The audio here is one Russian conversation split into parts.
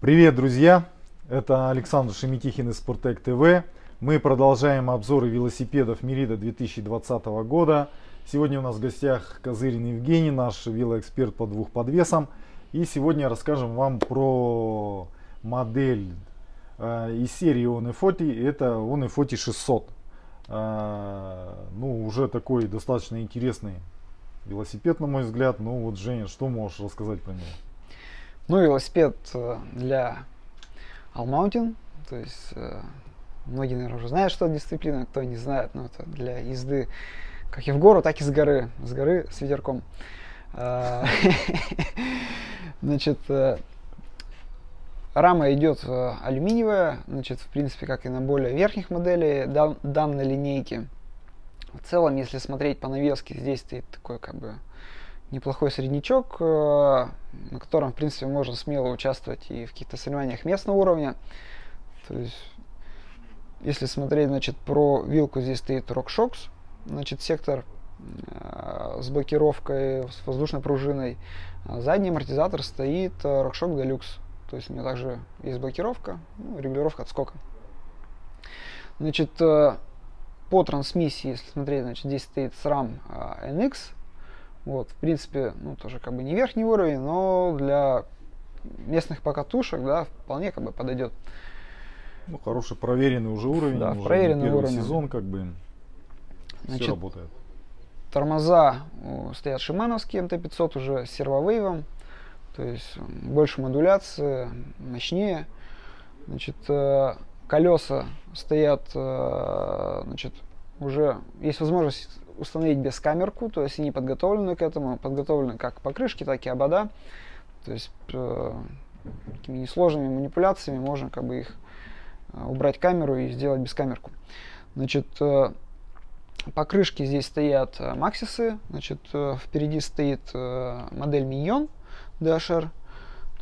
Привет, друзья! Это Александр Шеметихин из Спортек ТВ. Мы продолжаем обзоры велосипедов Мерида 2020 года. Сегодня у нас в гостях Козырин Евгений, наш велоэксперт по двухподвесам. И сегодня расскажем вам про модель э, из серии OneFoti. Это OneFoti 600. Э, ну, уже такой достаточно интересный велосипед, на мой взгляд. Ну вот, Женя, что можешь рассказать про него? Ну, велосипед э, для All то есть э, многие, наверное, уже знают, что это дисциплина, кто не знает, но это для езды как и в гору, так и с горы, с горы с ветерком. А, значит, э, рама идет алюминиевая, значит, в принципе, как и на более верхних моделей данной линейки. В целом, если смотреть по навеске, здесь стоит такой как бы неплохой среднячок, э, на котором, в принципе, можно смело участвовать и в каких-то соревнованиях местного уровня. То есть, если смотреть, значит, про вилку, здесь стоит RockShox, значит, сектор э, с блокировкой, с воздушной пружиной. А задний амортизатор стоит э, RockShox Deluxe. То есть у него также есть блокировка, ну, регулировка отскока. Значит, по трансмиссии, если смотреть, значит, здесь стоит SRAM NX, вот, в принципе, ну, тоже как бы не верхний уровень, но для местных покатушек, да, вполне как бы подойдет. Ну, хороший проверенный уже уровень. Да, уже проверенный первый уровень. сезон как бы Значит, все работает. Тормоза стоят шимановские МТ-500 уже с сервовейвом, то есть больше модуляции, мощнее. Значит, э, колеса стоят, э, значит, уже есть возможность установить без камерку, то есть они подготовлены к этому, подготовлены как покрышки, так и обода. То есть э, такими несложными манипуляциями можно как бы их э, убрать камеру и сделать без камерку. Значит, э, покрышки здесь стоят э, Maxis, значит, э, впереди стоит э, модель Minion DHR,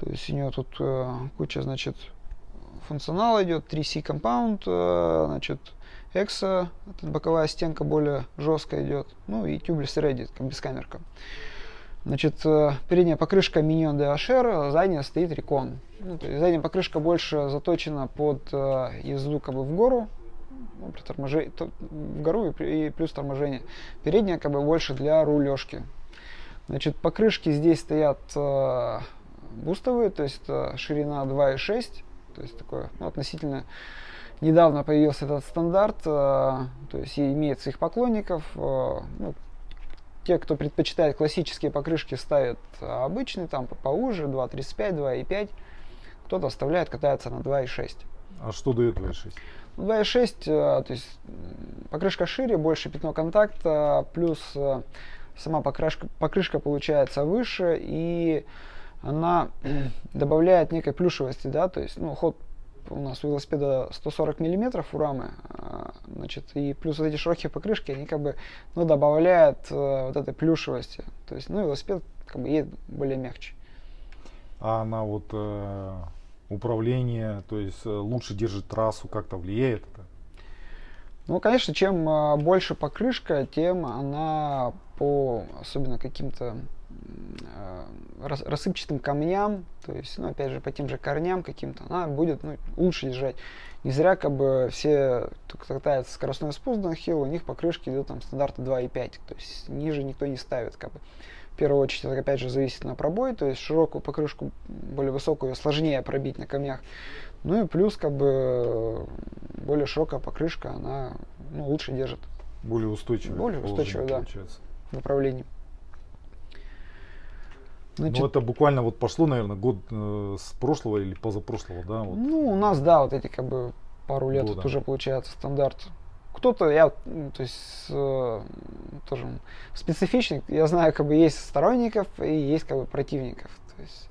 то есть у нее тут э, куча, значит, функционала идет, 3C Compound, э, значит, Экса, боковая стенка более жесткая идет. Ну и Tubeless Ready, как бескамерка. Значит, э, передняя покрышка Minion DHR, задняя стоит Recon. Ну, то есть задняя покрышка больше заточена под э, езду как бы в гору, ну, при торможении, то, в гору и, и плюс торможение. Передняя как бы больше для рулежки. Значит, покрышки здесь стоят э, бустовые, то есть э, ширина 2,6, то есть такое ну, относительно недавно появился этот стандарт, э, то есть имеет своих поклонников. Э, ну, те, кто предпочитает классические покрышки, ставят обычный, там поуже, 2.35, 2.5. Кто-то оставляет, катается на 2.6. А что дает 2.6? 2.6, э, то есть покрышка шире, больше пятно контакта, плюс сама покрышка, покрышка получается выше, и она добавляет некой плюшевости, да, то есть, ну, ход у нас у велосипеда 140 миллиметров у рамы, а, значит, и плюс вот эти широкие покрышки, они как бы, ну, добавляют э, вот этой плюшевости. То есть, ну, велосипед как бы едет более мягче. А на вот э, управление, то есть э, лучше держит трассу, как-то влияет это? Ну, конечно, чем э, больше покрышка, тем она по особенно каким-то рассыпчатым камням, то есть, ну, опять же, по тем же корням каким-то, она будет ну, лучше держать. Не зря, как бы, все, кто катается скоростной спуск хилл, у них покрышки идут там стандарта 2,5, то есть ниже никто не ставит, как бы. В первую очередь, это опять же зависит на пробой, то есть широкую покрышку, более высокую, сложнее пробить на камнях. Ну и плюс, как бы, более широкая покрышка, она ну, лучше держит. Более устойчивая. Более устойчивая, да. Получается. В управлении. Значит, ну, это буквально вот пошло, наверное, год э, с прошлого или позапрошлого, да? Вот. Ну, у нас, да, вот эти как бы пару лет вот уже получается стандарт. Кто-то, я, то есть, э, тоже специфичный, я знаю, как бы есть сторонников и есть как бы противников. То есть,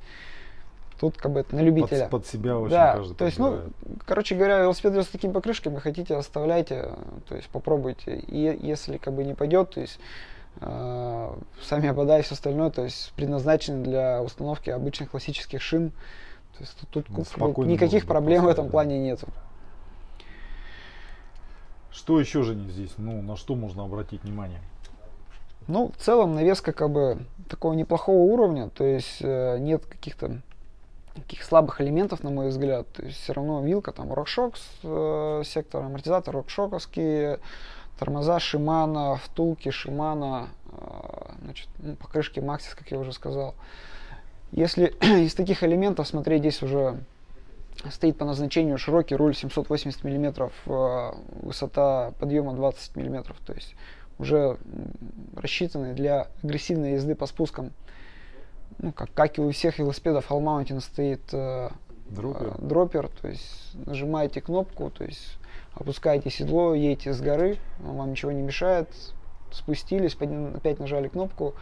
тут как бы это на любителя. Под, под себя очень да, каждый то есть, ну, короче говоря, велосипед с такими покрышками хотите, оставляйте, то есть попробуйте. И если как бы не пойдет, то есть сами обода и все остальное, то есть предназначены для установки обычных классических шин. То есть тут ну, никаких проблем в этом плане нету. Что еще же не здесь? Ну, на что можно обратить внимание? Ну, в целом навеска как бы такого неплохого уровня, то есть э, нет каких-то таких слабых элементов, на мой взгляд. То есть все равно вилка, там рокшок э, сектор, амортизатор рокшоковские, тормоза Шимана, втулки Шимана, э, значит, ну, покрышки Maxis, как я уже сказал. Если из таких элементов смотреть, здесь уже стоит по назначению широкий руль 780 мм, э, высота подъема 20 мм, то есть уже рассчитанный для агрессивной езды по спускам. Ну, как, как и у всех велосипедов, All Mountain стоит э, дроппер. Э, дроппер, то есть нажимаете кнопку, то есть опускаете седло, едете с горы, вам ничего не мешает, спустились, под, опять нажали кнопку,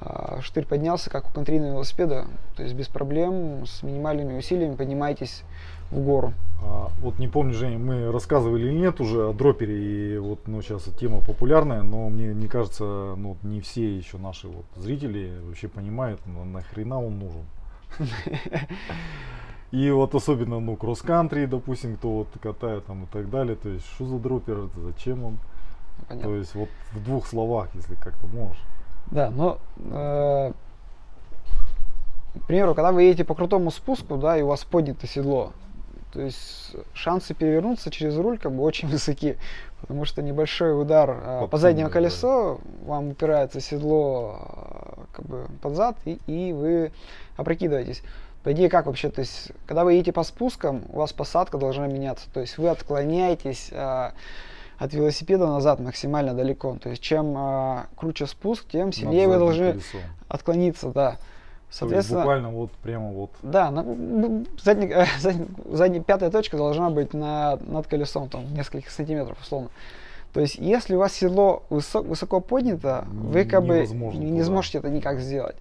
э, штырь поднялся, как у контрийного велосипеда, то есть без проблем, с минимальными усилиями поднимаетесь в гору. А, вот не помню, Женя, мы рассказывали или нет уже о дропере, и вот ну, сейчас тема популярная, но мне не кажется, ну, не все еще наши вот зрители вообще понимают, на, нахрена он нужен. И вот особенно, ну, кросс-кантри, допустим, кто вот катает там и так далее, то есть, что за дропер, зачем он? Понятно. То есть, вот в двух словах, если как-то можешь. Да, но, э, к примеру, когда вы едете по крутому спуску, да, и у вас поднято седло, то есть шансы перевернуться через руль как бы очень высоки, потому что небольшой удар а, по заднему колесу, вам упирается седло а, как бы под зад, и, и вы опрокидываетесь. По идее, как вообще, то есть, когда вы едете по спускам, у вас посадка должна меняться, то есть вы отклоняетесь а, от велосипеда назад максимально далеко. То есть чем а, круче спуск, тем сильнее вы должны колесо. отклониться, да. Соответственно, буквально вот прямо вот. Да, на, задний, э, задний, задний, пятая точка должна быть на, над колесом, там, нескольких сантиметров, условно. То есть, если у вас седло высок, высоко поднято, вы как бы не, не сможете это никак сделать.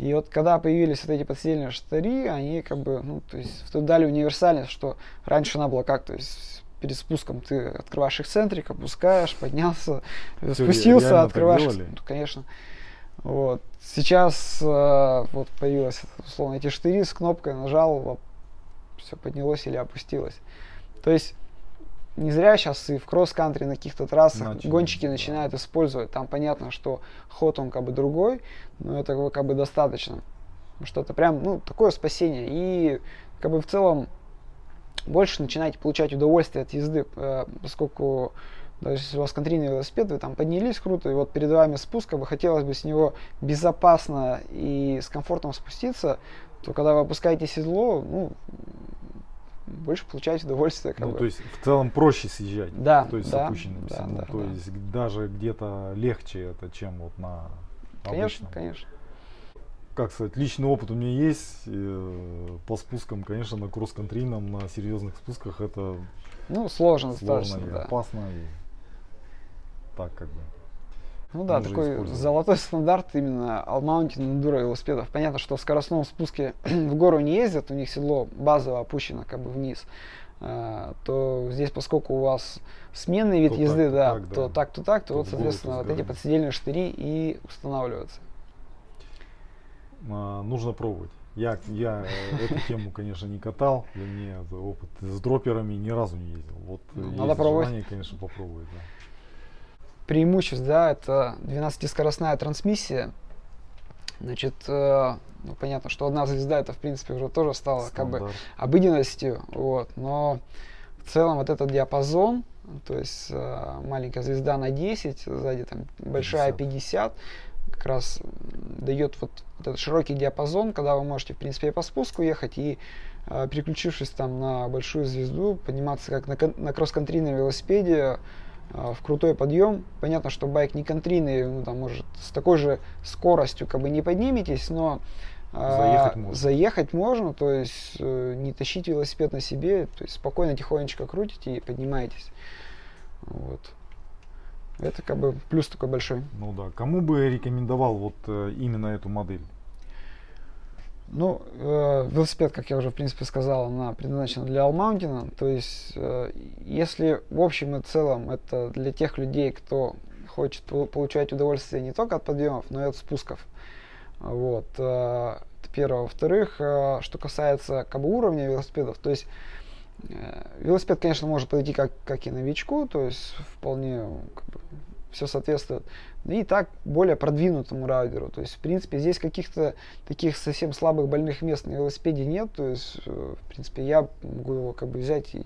И вот когда появились вот эти подседельные штыри, они как бы, ну, то есть, дали универсальность, что раньше она была как, то есть, перед спуском ты открываешь эксцентрик, опускаешь, поднялся, Все, спустился, открываешь. Ну, конечно. Вот. Сейчас э, вот появилась, условно, эти штыри с кнопкой, нажал, все поднялось или опустилось. То есть не зря сейчас и в кросс-кантри на каких-то трассах Начали, гонщики да. начинают использовать. Там понятно, что ход он как бы другой, но этого как бы достаточно. Что это прям, ну, такое спасение. И как бы в целом больше начинаете получать удовольствие от езды, э, поскольку даже если у вас контрийный велосипед, вы там поднялись круто, и вот перед вами спуск, как бы хотелось бы с него безопасно и с комфортом спуститься, то когда вы опускаете седло, ну, больше получаете удовольствие. Как ну, бы. то есть в целом проще съезжать. Да. То есть да, с опущенным да. Да, то да. есть даже где-то легче это, чем вот на Конечно, обычном. конечно. Как сказать, личный опыт у меня есть. Э, по спускам, конечно, на кросс-контрийном, на серьезных спусках это ну, сложно, сложно и да. опасно. И так как бы. Ну да, такой золотой стандарт именно Mountain Enduro велосипедов. Понятно, что в скоростном спуске в гору не ездят, у них седло базово опущено как бы вниз. Uh, то здесь, поскольку у вас сменный вид то езды, так, да, так, то так, то так, то, то вот, соответственно, вот эти подседельные штыри и устанавливаются. Uh, нужно пробовать. Я, я э, эту тему, конечно, не катал. Для меня опыт с дроперами ни разу не ездил. Вот ну, надо пробовать. желание, конечно, попробовать. Да преимуществ, да, это 12-скоростная трансмиссия. Значит, э, ну, понятно, что одна звезда это, в принципе, уже тоже стало Стандарт. как бы обыденностью, вот, но в целом вот этот диапазон, то есть э, маленькая звезда на 10, сзади там большая 50, 50 как раз дает вот, вот этот широкий диапазон, когда вы можете, в принципе, и по спуску ехать, и э, переключившись там на большую звезду, подниматься как на, на кросс-контрийном велосипеде, а, в крутой подъем. Понятно, что байк не контрийный, ну, там, может, с такой же скоростью как бы не подниметесь, но а, заехать можно. заехать можно, то есть э, не тащить велосипед на себе, то есть спокойно, тихонечко крутите и поднимаетесь. Вот. Это как бы плюс такой большой. Ну да. Кому бы рекомендовал вот э, именно эту модель? Ну, э, велосипед, как я уже в принципе сказал, она предназначена для Алмаунтина. То есть, э, если в общем и целом это для тех людей, кто хочет получать удовольствие не только от подъемов, но и от спусков. Вот. Э, это первое. Во-вторых, э, что касается как бы, уровня велосипедов, то есть э, велосипед, конечно, может подойти как, как и новичку, то есть вполне как бы, все соответствует. И так более продвинутому райдеру. То есть, в принципе, здесь каких-то таких совсем слабых больных мест на велосипеде нет. То есть, э, в принципе, я могу его как бы взять, и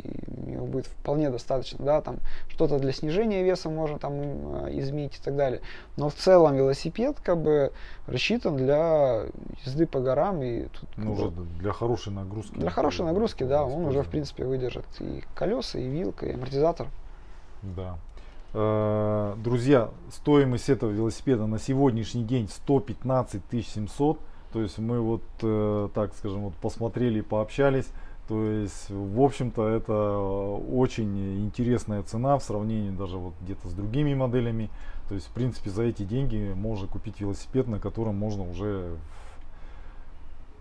его будет вполне достаточно. Да, там что-то для снижения веса можно там э, изменить и так далее. Но в целом велосипед как бы рассчитан для езды по горам. И тут, ну, уже для хорошей нагрузки. Для хорошей нагрузки, да, он уже, в принципе, выдержит и колеса, и вилка, и амортизатор. Да. Э, друзья, стоимость этого велосипеда на сегодняшний день 115 700. То есть мы вот, э, так скажем, вот посмотрели, пообщались. То есть, в общем-то, это очень интересная цена в сравнении даже вот где-то с другими моделями. То есть, в принципе, за эти деньги можно купить велосипед, на котором можно уже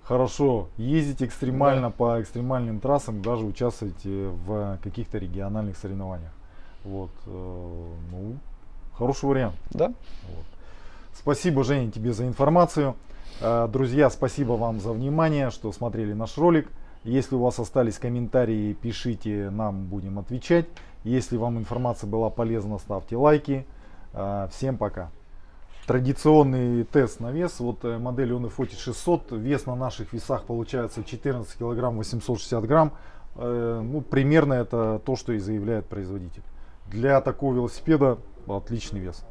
хорошо ездить экстремально да. по экстремальным трассам, даже участвовать в каких-то региональных соревнованиях. Вот, э, ну, хороший вариант. Да. Вот. Спасибо, Женя, тебе за информацию. Э, друзья, спасибо вам за внимание, что смотрели наш ролик. Если у вас остались комментарии, пишите, нам будем отвечать. Если вам информация была полезна, ставьте лайки. Э, всем пока. Традиционный тест на вес. Вот модель Unifotis 600. Вес на наших весах получается 14 килограмм 860 грамм. Ну, примерно это то, что и заявляет производитель. Для такого велосипеда отличный вес.